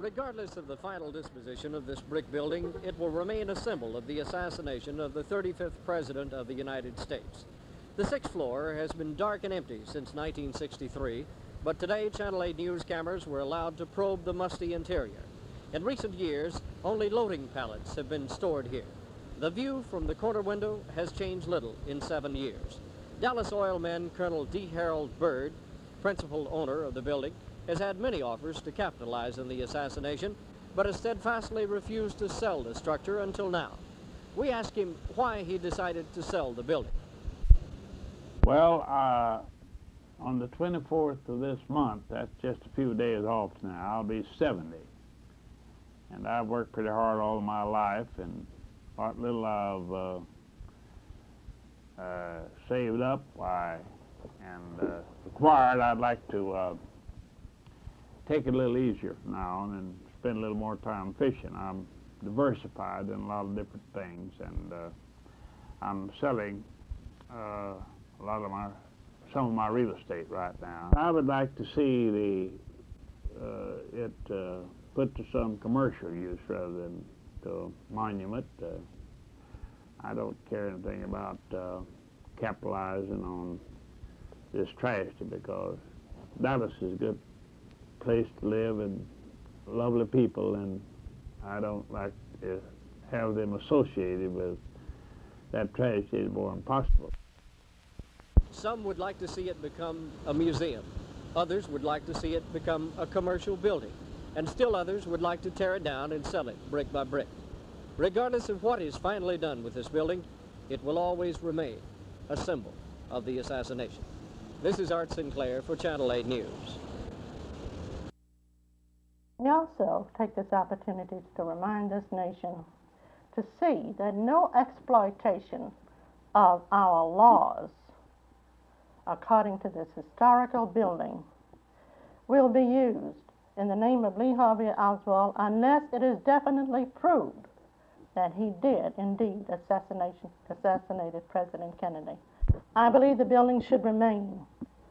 Regardless of the final disposition of this brick building, it will remain a symbol of the assassination of the 35th President of the United States. The sixth floor has been dark and empty since 1963, but today Channel 8 news cameras were allowed to probe the musty interior. In recent years, only loading pallets have been stored here. The view from the corner window has changed little in seven years. Dallas oil man Colonel D. Harold Byrd, principal owner of the building, has had many offers to capitalize on the assassination, but has steadfastly refused to sell the structure until now. We asked him why he decided to sell the building. Well, uh, on the 24th of this month, that's just a few days off now, I'll be 70. And I've worked pretty hard all my life, and what little I've uh, uh, saved up, why, and uh, acquired, I'd like to uh, take it a little easier now and spend a little more time fishing. I'm diversified in a lot of different things, and uh, I'm selling uh, a lot of my some of my real estate right now. I would like to see the uh, it uh, put to some commercial use rather than to a monument. Uh, I don't care anything about uh, capitalizing on this tragedy because Dallas is good place to live and lovely people, and I don't like to have them associated with that tragedy is more impossible. Some would like to see it become a museum. Others would like to see it become a commercial building. And still others would like to tear it down and sell it brick by brick. Regardless of what is finally done with this building, it will always remain a symbol of the assassination. This is Art Sinclair for Channel 8 News. We also take this opportunity to remind this nation to see that no exploitation of our laws according to this historical building will be used in the name of Lee Harvey Oswald unless it is definitely proved that he did indeed assassination, assassinated President Kennedy. I believe the building should remain.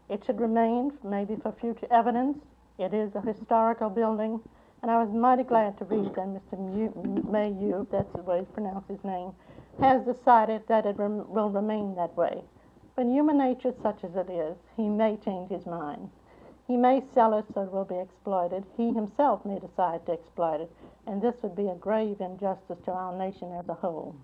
It should remain maybe for future evidence. It is a historical building, and I was mighty glad to read that Mr. Mayhew, that's the way you pronounce his name, has decided that it rem will remain that way. But human nature, such as it is, he may change his mind. He may sell it so it will be exploited. He himself may decide to exploit it, and this would be a grave injustice to our nation as a whole.